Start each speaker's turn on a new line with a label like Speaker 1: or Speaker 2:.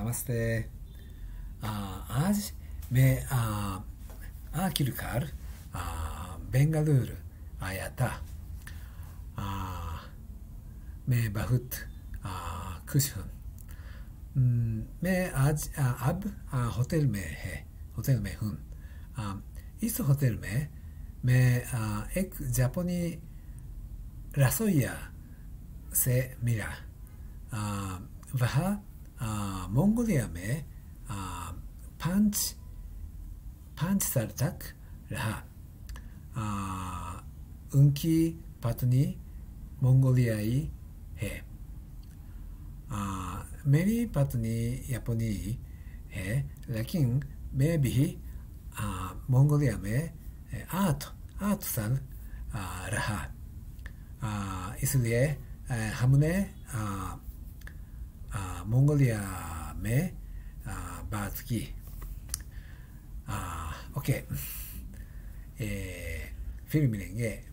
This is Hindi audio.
Speaker 1: नमस्ते आ, आज मैं आखिर कार बेंगलुरु आया था मैं बहुत आ, खुश हूँ। हम्म, मैं आज आ, अब होटल में है होटल में हूँ। इस होटल में मैं एक जापानी रसोईया से मिला। आ, वह आ, मंगोलिया में पाँच पाँच साल तक रहा उनकी पत्नी मंगोलियाई है मेरी पत्नी जापानी है लेकिन मैं भी मंगोलिया में आठ आठ साल रहा इसलिए हमने Mongolia med batski. Ok. Filminen ge